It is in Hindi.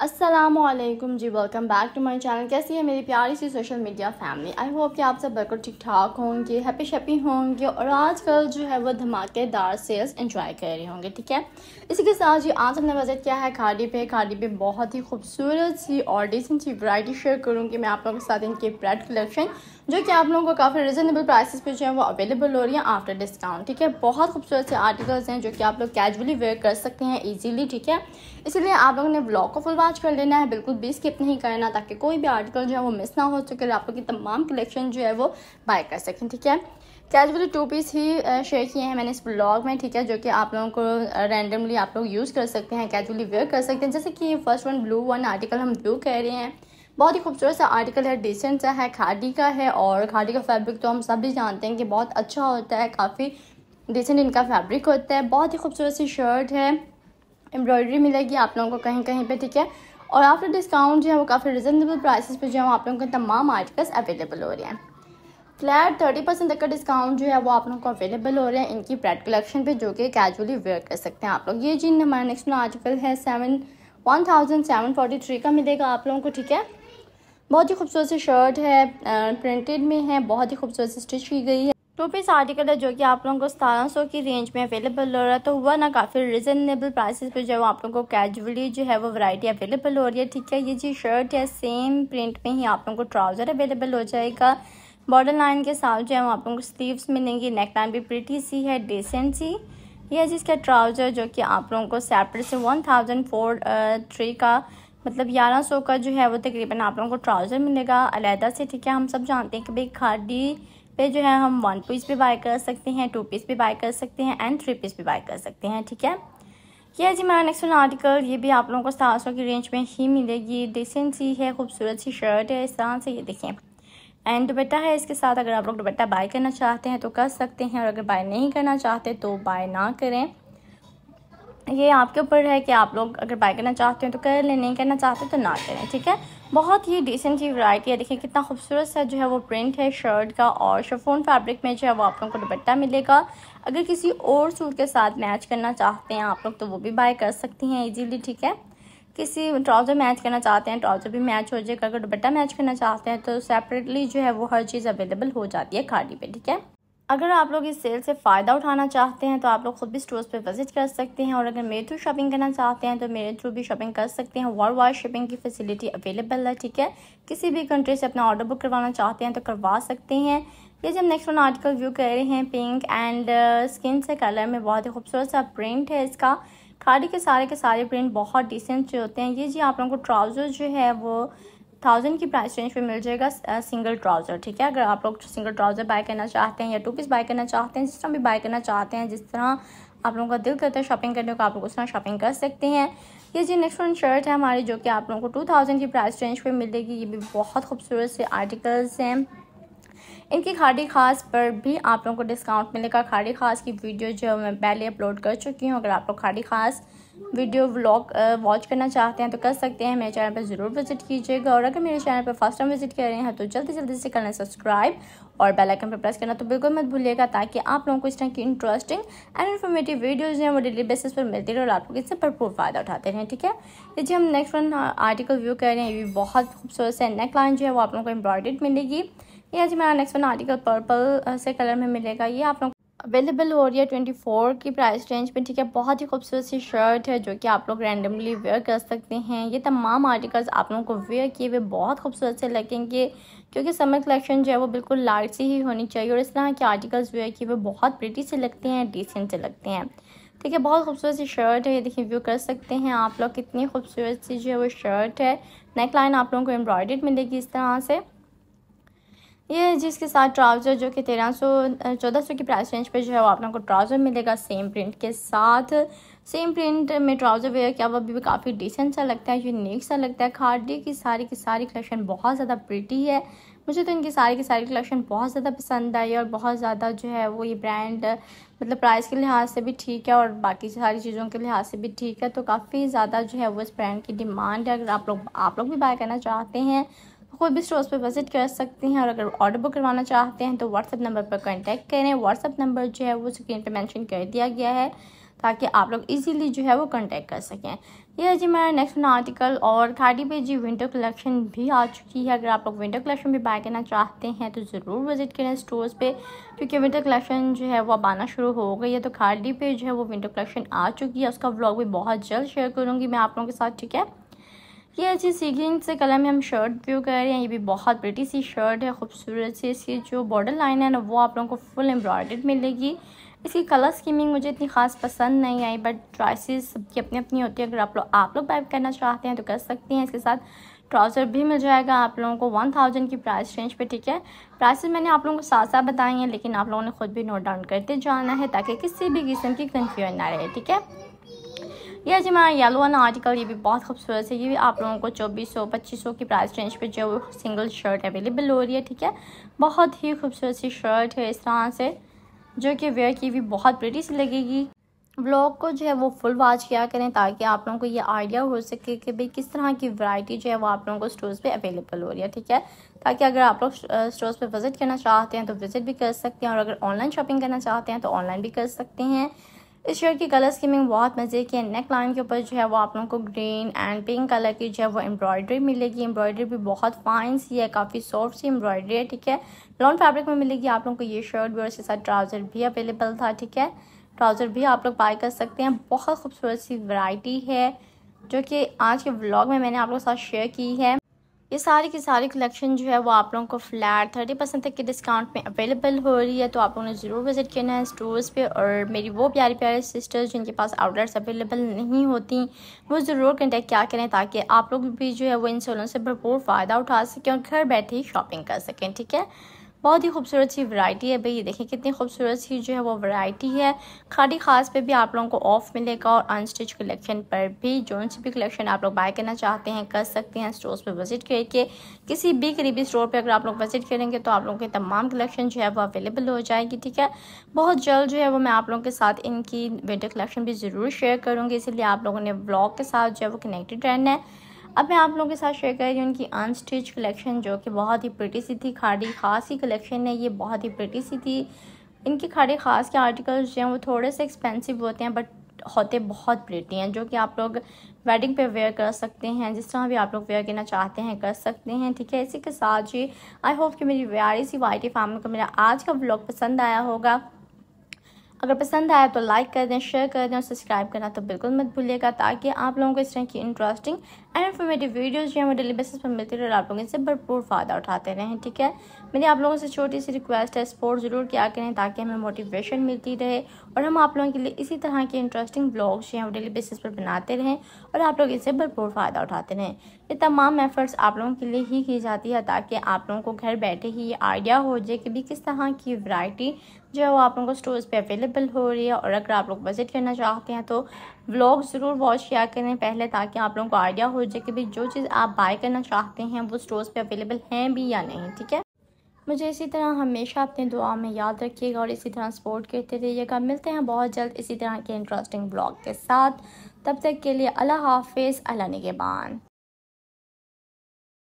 Aslam ji welcome back to my channel कैसी है मेरी प्यारी सी social media family I hope कि आप सब बिल्कुल ठीक ठाक होंगे हैप्पी शैप्पी होंगे और आजकल जो है वो धमाकेदार सेल्स एंजॉय कर रहे होंगे, ठीक है? इसी के साथ जी, आज हमने विज़िट किया है खाड़ी पे। खाड़ी पे बहुत ही खूबसूरत सी और डिसेंट सी वराइटी शेयर करूँगी मैं आप लोगों के साथ इनकी ब्रेड कलेक्शन जो कि आप लोगों को काफ़ी रिजनेबल प्राइसेस पे जो है वो अवेलेबल हो रही है आफ्टर डिस्काउंट ठीक है? बहुत खूबसूरत से आर्टिकल्स हैं जो कि आप लोग कैजुअली वेयर कर सकते हैं इजीली ठीक है? इसीलिए आप लोगों ने ब्लॉग को फुल वॉच कर लेना है, बिल्कुल भी स्किप नहीं करना ताकि कोई भी आर्टिकल जो है वो मिस ना हो सके आप लोग तमाम कलेक्शन जो है वो बाय कर सकें, ठीक है? कैजुअली टू पीस ही शेयर किए हैं मैंने इस ब्लॉग में, ठीक है? जो कि आप लोगों को रैंडमली आप लोग यूज़ कर सकते हैं कैजुअली वेयर कर सकते हैं। जैसे कि first one blue one article हम ब्लू कह रहे हैं। बहुत ही खूबसूरत सा आर्टिकल है डिसेंट सा है, खादी का है और खादी का फैब्रिक तो हम सब भी जानते हैं कि बहुत अच्छा होता है, काफ़ी डिसेंट इनका फैब्रिक होता है। बहुत ही खूबसूरत सी शर्ट है। एम्ब्रॉयडरी मिलेगी आप लोगों को कहीं कहीं पे, ठीक है? और आफ्टर डिस्काउंट जो है वो काफ़ी रिजनेबल प्राइसेस पे जो है वो आप लोगों के तमाम आर्टिकल्स अवेलेबल हो रहे हैं। फ्लैट थर्टी परसेंट तक का डिस्काउंट जो है वो आप लोगों को अवेलेबल हो रहे हैं इनकी ब्रेड कलेक्शन पे, जो कि कैजुअली वेयर कर सकते हैं आप लोग। ये जी हमारा नेक्स्ट आर्टिकल है seven one thousand seven forty three का मिलेगा आप लोगों को, ठीक है? बहुत ही खूबसूरत सी शर्ट है प्रिंटेड में है, बहुत ही खूबसूरत स्टिच की गई है। टू पीस आर्टिकल है जो कि आप लोगों को सतारह सौ की रेंज में अवेलेबल हो रहा है। तो हुआ ना काफ़ी रिजनेबल प्राइसेस पे जो है वो आप लोगों को कैजुअली जो है वो वैरायटी अवेलेबल हो रही है, ठीक है? ये जी शर्ट है सेम प्रिंट में ही आप लोगों को ट्राउज़र अवेलेबल हो जाएगा। बॉर्डर लाइन के साथ जो है वो आप लोगों को स्लीव्स मिलेंगी नेक लाइन भी प्रिटी सी है डिसेंट सी। ये जिसका ट्राउज़र जो कि आप लोगों को सेपरेट से वन थाउज़ेंड फोर थ्री का मतलब ग्यारह सौ का जो है वो तकरीबन आप लोगों को ट्राउज़र मिलेगा। अलहदा से, ठीक है? हम सब जानते हैं कि भाई खादी पे जो है हम वन पीस भी बाय कर सकते हैं टू पीस भी बाय कर सकते हैं एंड थ्री पीस भी बाय कर सकते हैं, ठीक है? ये जी मेरा नेक्स्ट आर्टिकल ये भी आप लोगों को सात सौ की रेंज में ही मिलेगी। डिसेंट सी है, खूबसूरत सी शर्ट है, इस तरह से ये देखें। एंड दुपट्टा है, इसके साथ अगर आप लोग दुपट्टा बाय करना चाहते हैं तो कर सकते हैं, और अगर बाय नहीं करना चाहते तो बाय ना करें। ये आपके ऊपर है कि आप लोग अगर बाय करना चाहते हैं तो कर लें, नहीं करना चाहते तो ना करें, ठीक है? बहुत ही डिसेंट सी वैरायटी है। देखिए, कितना खूबसूरत सा जो है वो प्रिंट है शर्ट का और शफोन फैब्रिक में जो है वो आप लोगों को दुपट्टा मिलेगा। अगर किसी और सूट के साथ मैच करना चाहते हैं आप लोग तो वो भी बाय कर सकती हैं इजीली ठीक है? किसी ट्राउज़र मैच करना चाहते हैं ट्राउज़र भी मैच हो जाएगा। अगर दुपट्टा मैच करना चाहते हैं तो सेपरेटली जो है वो हर चीज़ अवेलेबल हो जाती है खाड़ी पे, ठीक है? अगर आप लोग इस सेल से फ़ायदा उठाना चाहते हैं तो आप लोग खुद भी स्टोर्स पे विज़िट कर सकते हैं। और अगर मेरे थ्रू शॉपिंग करना चाहते हैं तो मेरे थ्रू भी शॉपिंग कर सकते हैं। वर्ल्ड वाइड शिपिंग की फैसिलिटी अवेलेबल है, ठीक है? किसी भी कंट्री से अपना ऑर्डर बुक करवाना चाहते हैं तो करवा सकते हैं। ये जब नेक्स्ट वन आर्टिकल व्यू कर रहे हैं पिंक एंड स्किन से कलर में बहुत ही खूबसूरत सा प्रिंट है इसका। खाड़ी के सारे के सारे प्रिंट बहुत डिसेंट जो होते हैं। ये जी आप लोगों को ट्राउज़र जो है, वो थाउज़ेंड की प्राइस रेंज पे मिल जाएगा सिंगल ट्राउज़र ठीक है? अगर आप लोग सिंगल ट्राउज़र बाय करना चाहते हैं या टू पीस बाय करना चाहते हैं, जिस तरह भी बाय करना चाहते हैं, जिस तरह आप लोगों का दिल करता है शॉपिंग करने को, आप लोग उस तरह शॉपिंग कर सकते हैं। ये जी नेक्स्ट वन शर्ट है हमारी, जो कि आप लोगों को टू थाउज़ेंड की प्राइस रेंज पर मिलेगी। ये भी बहुत खूबसूरत से आर्टिकल्स हैं। इनकी खाड़ी खास पर भी आप लोगों को डिस्काउंट मिलेगा। खाड़ी खास की वीडियो जो मैं पहले अपलोड कर चुकी हूँ। अगर आप लोग खाड़ी खास वीडियो व्लॉग वॉच करना चाहते हैं तो कर सकते हैं। मेरे चैनल पर ज़रूर विज़िट कीजिएगा। और अगर मेरे चैनल पर फ़र्स्ट टाइम विज़िट कर रहे हैं तो जल्दी जल्दी से करना सब्सक्राइब और बेल आइकन पर प्रेस करना। तो बिल्कुल मत भूलिएगा, ताकि आप लोगों को इस तरह की इंटरेस्टिंग एंड इन्फॉर्मेटिव वीडियोज़ हैं, वो डेली बेसिस पर मिलती रहे और आप लोग इससे भरपूर फ़ायदा उठाते रहें, ठीक है? जी, हम नेक्स्ट वन आर्टिकल व्यू कर रहे हैं। ये भी बहुत खूबसूरत है नेक लाइन जो है, वो आप लोगों को एम्ब्रॉयड मिलेगी। ये जी, मेरा नेक्स्ट वन आर्टिकल पर्पल से कलर में मिलेगा ये। आप लोग अवेलेबल हो रही है ट्वेंटी फोर की प्राइस रेंज में ठीक है? बहुत ही खूबसूरत सी शर्ट है, जो कि आप लोग रैंडमली वेयर कर सकते हैं। ये तमाम आर्टिकल्स आप लोगों को वेयर किए हुए बहुत खूबसूरत से लगेंगे, क्योंकि समर कलेक्शन जो है वो बिल्कुल लाइट सी ही होनी चाहिए, और इस तरह के आर्टिकल्स वेयर किए हुए बहुत प्रिटी से लगते हैं डिसेंट से लगते हैं। ठीक है, बहुत खूबसूरत सी शर्ट है, ये देखिए व्यू कर सकते हैं आप लोग, कितनी खूबसूरत सी जो है वो शर्ट है। नेक लाइन आप लोगों को एम्ब्रॉयड मिलेगी इस तरह से। ये जिसके साथ ट्राउज़र जो कि तेरह सौ चौदह सौ की प्राइस रेंज पे जो है वो आप लोगों को ट्राउज़र मिलेगा सेम प्रिंट के साथ। सेम प्रिंट में ट्राउज़र वेयर क्या, वो भी काफ़ी डिसेंट सा लगता है यूनिक सा लगता है। खाडी की सारी की सारी कलेक्शन बहुत ज़्यादा प्रिटी है। मुझे तो इनकी सारी की सारी कलेक्शन बहुत ज़्यादा पसंद आई और बहुत ज़्यादा जो है वो ये ब्रांड मतलब प्राइस के लिहाज से भी ठीक है और बाकी सारी चीज़ों के लिहाज से भी ठीक है। तो काफ़ी ज़्यादा जो है वो इस ब्रांड की डिमांड है। अगर आप लोग आप लोग भी बाय करना चाहते हैं कोई भी स्टोर्स पर विज़िट कर सकते हैं और अगर ऑर्डर बुक करवाना चाहते हैं तो व्हाट्सअप नंबर पर कांटेक्ट करें। व्हाट्सअप नंबर जो है वो स्क्रीन पर मैंशन कर दिया गया है ताकि आप लोग इजीली जो है वो कांटेक्ट कर सकें। ये है जी मेरा नेक्स्ट वन आर्टिकल और खाड़ी पे जी विंटर कलेक्शन भी आ चुकी है। अगर आप लोग विंटर कलेक्शन भी बाय करना चाहते हैं तो ज़रूर विज़िट करें स्टोर्स पे, क्योंकि विंटर कलेक्शन जो है वो अब आना शुरू हो गई है तो खाड़ी पे जो है वो विंटर कलेक्शन आ चुकी है। उसका ब्लॉग भी बहुत जल्द शेयर करूँगी मैं आप लोगों के साथ, ठीक है? ये अच्छी सीगिंग से कलर में हम शर्ट व्यू कर रहे हैं। ये भी बहुत प्रिटी सी शर्ट है, खूबसूरत सी। इसकी जो बॉर्डर लाइन है ना, वो आप लोगों को फुल एम्ब्रॉयड मिलेगी। इसकी कलर स्कीमिंग मुझे इतनी ख़ास पसंद नहीं आई बट च्वाइसेस सबकी अपनी अपनी होती है। अगर आप लोग आप लोग बाइक करना चाहते हैं तो कर सकते हैं। इसके साथ ट्राउज़र भी मिल जाएगा आप लोगों को वन थाउज़ेंड की प्राइस रेंज पे, ठीक है? प्राइसेस मैंने आप लोगों को साथ साथ बताई हैं, लेकिन आप लोगों ने खुद भी नोट डाउन करते जाना है, ताकि किसी भी किस्म की कन्फ्यूज़न ना रहे, ठीक है? ये जी मेरा येलो वाला आर्टिकल ये भी बहुत खूबसूरत है ये भी आप लोगों को चौबीस सौ पच्चीस सौ की प्राइस रेंज पे जो सिंगल शर्ट अवेलेबल हो रही है, ठीक है? बहुत ही खूबसूरत सी शर्ट है इस तरह से, जो कि वेयर की भी बहुत प्रिटी सी लगेगी। ब्लॉग को जो है वो फुल वॉच किया करें ताकि आप लोगों को ये आइडिया हो सके कि भाई किस तरह की वैरायटी जो है वो आप लोगों को स्टोर्स पे अवेलेबल हो रही है, ठीक है? ताकि अगर आप लोग स्टोर्स पे विज़िट करना चाहते हैं तो विज़िट भी कर सकते हैं और अगर ऑनलाइन शॉपिंग करना चाहते हैं तो ऑनलाइन भी कर सकते हैं। इस शर्ट की कलर स्कीमिंग बहुत मज़े की है। नेक लाइन के ऊपर जो है वो आप लोगों को ग्रीन एंड पिंक कलर की जो है वो एम्ब्रॉयडरी मिलेगी। एम्ब्रॉयडरी भी बहुत फाइन सी है, काफ़ी सॉफ्ट सी एम्ब्रॉयडरी है, ठीक है? लॉन फैब्रिक में मिलेगी आप लोगों को ये शर्ट भी और इसके साथ ट्राउज़र भी अवेलेबल था, ठीक है? ट्राउज़र भी आप लोग बाय कर सकते हैं। बहुत खूबसूरत सी वैरायटी है, जो कि आज के व्लॉग में मैंने आप लोगों के साथ शेयर की है। ये सारी की सारी कलेक्शन जो है वो आप लोगों को फ्लैट थर्टी परसेंट तक के डिस्काउंट में अवेलेबल हो रही है तो आप लोगों ने ज़रूर विज़िट करना है स्टोर्स पे। और मेरी वो प्यारी प्यारे सिस्टर्स जिनके पास आउटलेट्स अवेलेबल नहीं होती, वो ज़रूर कंटेक्ट क्या करें ताकि आप लोग भी जो है वो इन सोलों से भरपूर फ़ायदा उठा सकें और घर बैठे ही शॉपिंग कर सकें, ठीक है? बहुत ही खूबसूरत सी वैरायटी है भाई। ये देखें कितनी खूबसूरत सी जो है वो वैरायटी है। खाड़ी खास पे भी आप लोगों को ऑफ़ मिलेगा और अनस्टिच कलेक्शन पर भी जो सी भी कलेक्शन आप लोग बाय करना चाहते हैं, कर सकते हैं स्टोर्स पे विज़िट करके। किसी भी करीबी स्टोर पे अगर आप लोग विज़िट करेंगे तो आप लोगों की तमाम कलेक्शन जो है वो अवेलेबल हो जाएगी, ठीक है? बहुत जल्द जो है वो मैं आप लोगों के साथ इनकी विंटर कलेक्शन भी ज़रूर शेयर करूँगी। इसीलिए आप लोगों ने ब्लॉग के साथ जो है वो कनेक्टेड रहना है। अब मैं आप लोगों के साथ शेयर कर रही हूँ उनकी अनस्टिच कलेक्शन जो कि बहुत ही प्रिटी सी थी। खाड़ी ख़ास ही कलेक्शन है, ये बहुत ही प्रिटी सी थी। इनकी खाड़ी ख़ास के आर्टिकल्स जो हैं वो थोड़े से एक्सपेंसिव होते हैं बट होते बहुत प्रिटी हैं, जो कि आप लोग वेडिंग पे वेयर कर सकते हैं, जिस तरह भी आप लोग वेयर करना चाहते हैं, कर सकते हैं, ठीक है? इसी के साथ जी आई होप कि मेरी व्यारी सी वाइटी फैमिली को मेरा आज का ब्लॉग पसंद आया होगा। अगर पसंद आया तो लाइक कर दें शेयर कर दें और सब्सक्राइब करना तो बिल्कुल मत भूलिएगा ताकि आप लोगों को इस तरह की इंटरेस्टिंग एंड इन्फॉर्मेटिव वीडियोज़ जो है वो डेली बेसिस पर मिलती रहे और आप लोग इनसे भरपूर फ़ायदा उठाते रहें, ठीक है? मेरी आप लोगों से छोटी सी रिक्वेस्ट है सपोर्ट ज़रूर किया करें ताकि हमें मोटिवेशन मिलती रहे और हम आप लोगों के लिए इसी तरह के इंटरेस्टिंग ब्लॉग्स जो हैं वो डेली बेसिस पर बनाते रहें और आप लोग इनसे भरपूर फ़ायदा उठाते रहें। ये तमाम एफ़र्ट्स आप लोगों के लिए ही की जाती है ताकि आप लोगों को घर बैठे ही ये आइडिया हो जाए कि भी किस तरह की वैरायटी जो है वो आप लोगों को स्टोर्स पर अवेलेबल हो रही है और अगर आप लोग विज़िट करना चाहते हैं तो व्लॉग ज़रूर वॉच किया करें पहले ताकि आप लोगों को आइडिया हो जाए कि भाई जो चीज़ आप बाय करना चाहते हैं वो स्टोर्स पे अवेलेबल हैं भी या नहीं, ठीक है? मुझे इसी तरह हमेशा अपने दुआ में याद रखिएगा और इसी तरह सपोर्ट करते रहिएगा। मिलते हैं बहुत जल्द इसी तरह के इंटरेस्टिंग ब्लॉग के साथ। तब तक के लिए अल्लाह हाफिज़, अल्लाह निगेबान।